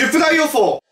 出題予想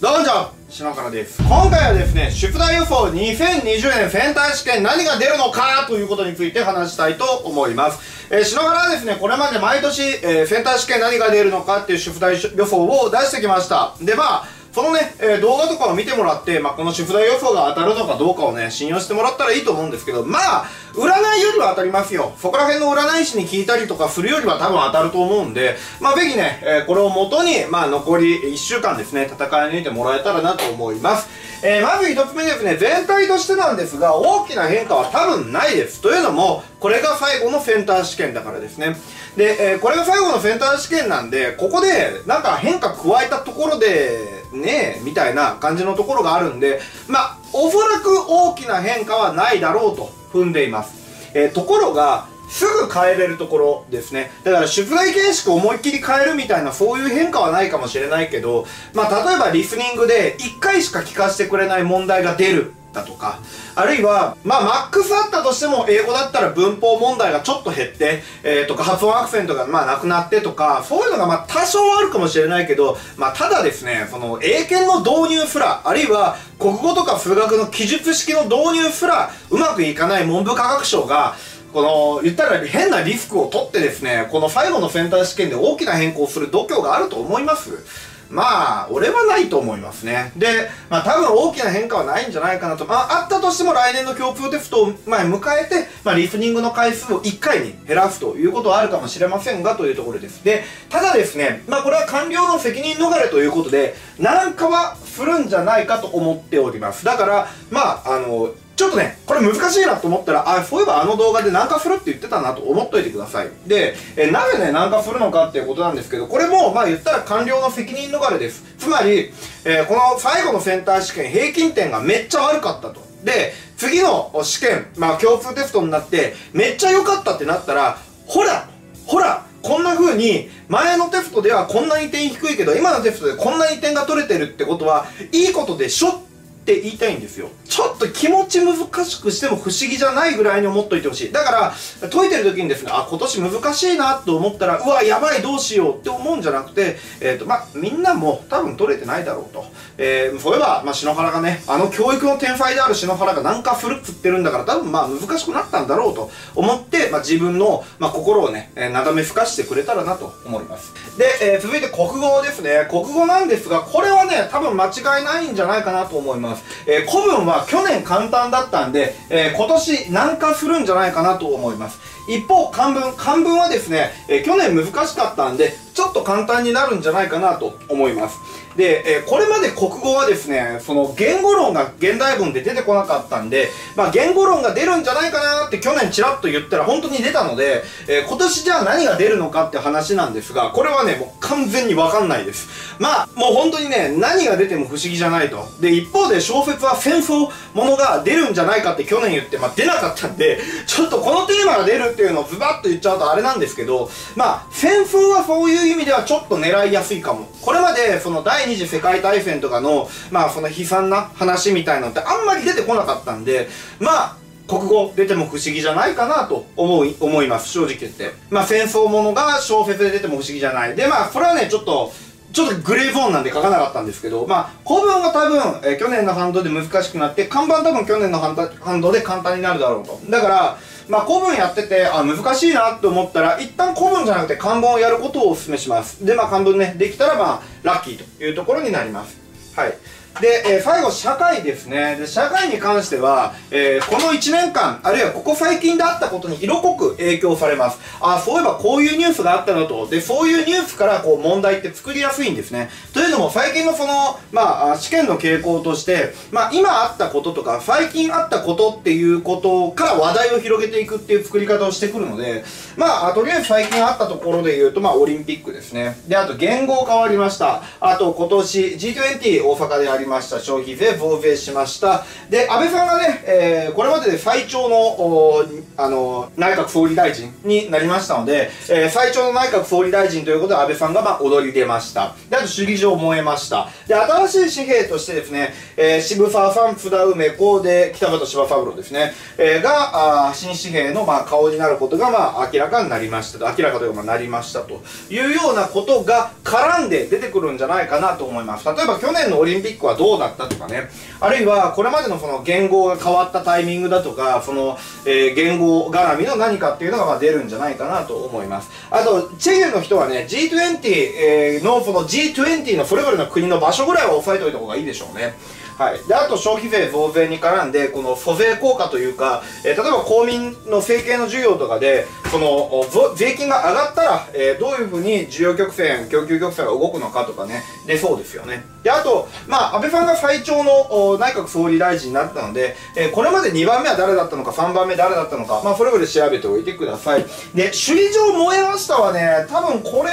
どうもじゃ篠原です。今回はですね、出題予想2020年センター試験何が出るのかということについて話したいと思います。えー、篠原はですね、これまで毎年、えー、センター試験何が出るのかっていう出題予想を出してきました。で、まあ、そのね、えー、動画とかを見てもらって、まあ、この主婦大予想が当たるのかどうかをね、信用してもらったらいいと思うんですけど、まあ、占いよりは当たりますよ。そこら辺の占い師に聞いたりとかするよりは多分当たると思うんで、まあ、ぜひね、えー、これを元に、まあ、残り1週間ですね、戦い抜いてもらえたらなと思います。えー、まず1つ目ですね、全体としてなんですが、大きな変化は多分ないです。というのも、これが最後のセンター試験だからですね。で、えー、これが最後のセンター試験なんで、ここで、なんか変化加えたところで、ねえ、みたいな感じのところがあるんで、まあ、おそらく大きな変化はないだろうと踏んでいます。えー、ところが、すぐ変えれるところですね。だから、出題形式を思いっきり変えるみたいな、そういう変化はないかもしれないけど、まあ、例えばリスニングで1回しか聞かせてくれない問題が出るだとか、あるいは、まあ、マックスあったとしても、英語だったら文法問題がちょっと減って、えー、とか、発音アクセントが、まあ、なくなってとか、そういうのが、まあ、多少あるかもしれないけど、まあ、ただですね、その、英検の導入すら、あるいは、国語とか数学の記述式の導入すら、うまくいかない文部科学省が、この、言ったら変なリスクを取ってですね、この最後のセンター試験で大きな変更する度胸があると思いますまあ、俺はないと思いますね。で、まあ多分大きな変化はないんじゃないかなと。まああったとしても来年の共通テストを前迎えて、まあリスニングの回数を1回に減らすということはあるかもしれませんがというところです。で、ただですね、まあこれは官僚の責任逃れということで、なんかはするんじゃないかと思っております。だから、まあ、あの、ちょっとね、これ難しいなと思ったら、あ、そういえばあの動画で軟化するって言ってたなと思っといてください。で、えなぜね、軟化するのかっていうことなんですけど、これも、まあ言ったら官僚の責任逃れです。つまり、えー、この最後のセンター試験平均点がめっちゃ悪かったと。で、次の試験、まあ共通テストになって、めっちゃ良かったってなったら、ほらほらこんな風に、前のテストではこんなに点低いけど、今のテストでこんなに点が取れてるってことは、いいことでしょって言いたいんですよ。ちょっと気持ち難しくしても不思議じゃないぐらいに思っといてほしい。だから、解いてる時にですね、あ、今年難しいなと思ったら、うわ、やばい、どうしようって思うんじゃなくて、えっ、ー、と、まあ、みんなも多分取れてないだろうと。えー、そういえば、まあ、篠原がね、あの教育の天才である篠原がなんかフルっつってるんだから、多分まあ、難しくなったんだろうと思って、まあ、自分の、まあ、心をね、えー、なだめふかしてくれたらなと思います。で、えー、続いて国語ですね。国語なんですが、これはね、多分間違いないんじゃないかなと思います。えー、古文は去年簡単だったんで、えー、今年難化するんじゃないかなと思います。一方、漢文。漢文はですね、えー、去年難しかったんで、ちょっと簡単になるんじゃないかなと思います。で、え、これまで国語はですね、その言語論が現代文で出てこなかったんで、まあ言語論が出るんじゃないかなって去年ちらっと言ったら本当に出たので、え、今年じゃあ何が出るのかって話なんですが、これはね、もう完全にわかんないです。まあ、もう本当にね、何が出ても不思議じゃないと。で、一方で小説は戦争ものが出るんじゃないかって去年言って、まあ出なかったんで、ちょっとこのテーマが出るっていうのをズバッと言っちゃうとあれなんですけど、まあ、戦争はそういう意味ではちょっと狙いやすいかも。これまで、その第二次世界大戦とかの、まあその悲惨な話みたいなのってあんまり出てこなかったんで、まあ、国語出ても不思議じゃないかなと思い、思います、正直言って。まあ戦争ものが小説で出ても不思議じゃない。で、まあ、これはね、ちょっと、ちょっとグレーゾーンなんで書かなかったんですけど、まあ、古文が多分、えー、去年の反動で難しくなって、看板多分去年の反動で簡単になるだろうと。だから、まあ、古文やってて、あ、難しいなと思ったら、一旦古文じゃなくて漢文をやることをお勧めします。で、まあ、漢文ね、できたら、まあ、ラッキーというところになります。はい。で、えー、最後、社会ですね。で、社会に関しては、えー、この1年間、あるいはここ最近であったことに色濃く影響されます。あ、そういえばこういうニュースがあったのと、で、そういうニュースからこう問題って作りやすいんですね。というのも、最近のその、まあ、試験の傾向として、まあ、今あったこととか、最近あったことっていうことから話題を広げていくっていう作り方をしてくるので、まあ、とりあえず最近あったところで言うと、まあ、オリンピックですね。で、あと、言語変わりました。あと、今年 G20 大阪でありりました。消費税増税しました。で、安倍さんがね、えー、これまでで最長の、あの、内閣総理大臣になりましたので、えー、最長の内閣総理大臣ということで安倍さんがまあ踊り出ました。で、あと首里城燃えました。で、新しい紙幣としてですね、えー、渋沢さん、津田梅子で、北里柴三郎ですね、えー、が、あ新紙幣のまあ顔になることがまあ明らかになりましたと、明らかというかまあなりましたというようなことが絡んで出てくるんじゃないかなと思います。例えば去年のオリンピックはどうだったとかね、あるいはこれまでのその言語が変わったタイミングだとか、その、えー、言語絡みの何かっていうのがまあ出るんじゃないかなと思います。あと、チェユの人はね、G20、えー、のその G20 のそれぞれの国の場所ぐらいは押さえておいた方がいいでしょうね。はい、であと消費税増税に絡んでこの租税効果というか、えー、例えば公民の政権の授業とかでその税金が上がったら、えー、どういうふうに需要曲線供給曲線が動くのかとかね出そうですよねであと、まあ、安倍さんが最長の内閣総理大臣になったので、えー、これまで2番目は誰だったのか3番目誰だったのか、まあ、それぞれ調べておいてください。で首里城燃えましたはね多分これ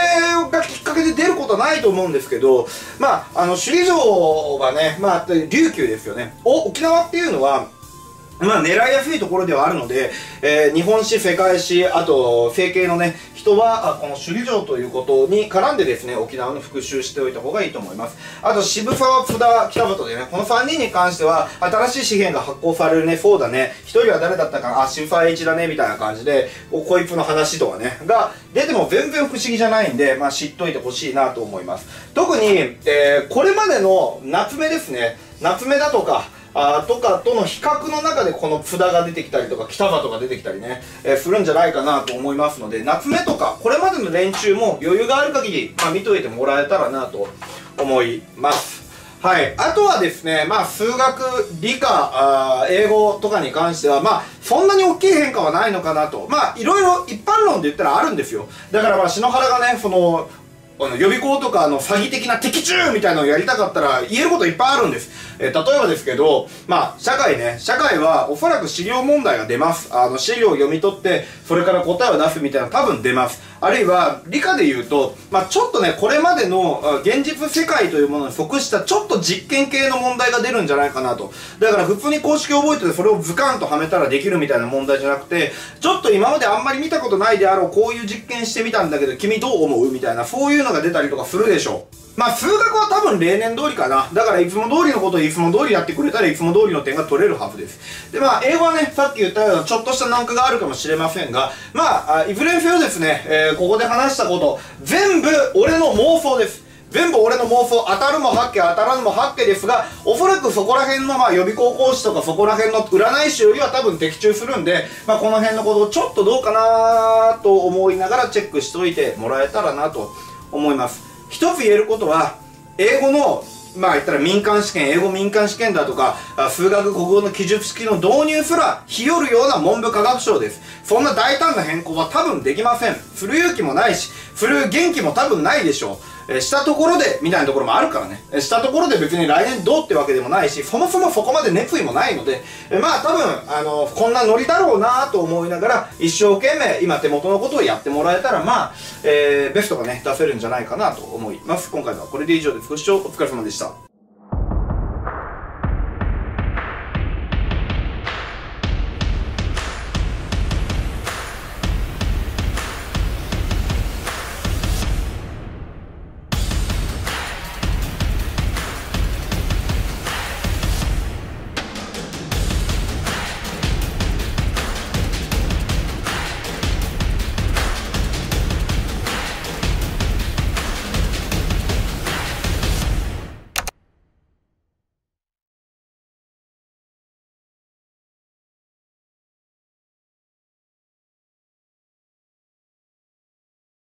がきっかけで出ることはないと思うんですけどまああの首里城はねまあ琉球ですよね。お沖縄っていうのはまあ狙いやすいところではあるので、えー、日本史、世界史、あと、整形のね、人は、この首里城ということに絡んでですね、沖縄の復習しておいた方がいいと思います。あと、渋沢、津田、北里でね、この3人に関しては、新しい紙幣が発行されるね、そうだね、1人は誰だったかな、あ、渋沢栄一だね、みたいな感じで、こいつの話とかね、が出ても全然不思議じゃないんで、まあ知っといてほしいなと思います。特に、えー、これまでの夏目ですね、夏目だとか、あとかとの比較の中でこの津田が出てきたりとか北里が出てきたりね、えー、するんじゃないかなと思いますので夏目とかこれまでの練習も余裕がある限り、まあ、見といてもらえたらなと思いますはい。あとはですね、まあ、数学、理科、あ英語とかに関しては、まあ、そんなに大きい変化はないのかなと。まあ、いろいろ一般論で言ったらあるんですよ。だから、まあ、篠原がね、その、あの予備校とかの詐欺的な的中みたいなのをやりたかったら言えることいっぱいあるんです。えー、例えばですけど、まあ、社会ね、社会はおそらく資料問題が出ます。あの、資料を読み取って、それから答えを出すみたいな多分出ます。あるいは、理科で言うと、まあ、ちょっとね、これまでの現実世界というものに即したちょっと実験系の問題が出るんじゃないかなと。だから普通に公式を覚えててそれをズカンとはめたらできるみたいな問題じゃなくて、ちょっと今まであんまり見たことないであろう、こういう実験してみたんだけど、君どう思うみたいな、そういうのが出たりとかするでしょう。まあ数学は多分例年通りかな。だからいつも通りのことをいつも通りやってくれたらいつも通りの点が取れるはずです。でまあ英語はね、さっき言ったようなちょっとした難化があるかもしれませんが、まあ、いずれにせよですね、えー、ここで話したこと、全部俺の妄想です。全部俺の妄想、当たるも八家、当たらぬも八家ですが、おそらくそこら辺のまあ予備高校士とかそこら辺の占い師よりは多分的中するんで、まあこの辺のことをちょっとどうかなと思いながらチェックしといてもらえたらなと思います。一つ言えることは、英語のまあ言ったら民間試験、英語民間試験だとか、数学国語の記述式の導入すら、日和るような文部科学省です。そんな大胆な変更は多分できません。する勇気もないし、する元気も多分ないでしょう。えしたところで、みたいなところもあるからね。えしたところで別に来年どうってわけでもないし、そもそもそこまで熱意もないので、えまあ多分、あの、こんなノリだろうなと思いながら、一生懸命今手元のことをやってもらえたら、まあ、えー、ベストがね、出せるんじゃないかなと思います。今回はこれで以上です。ご視聴お疲れ様でした。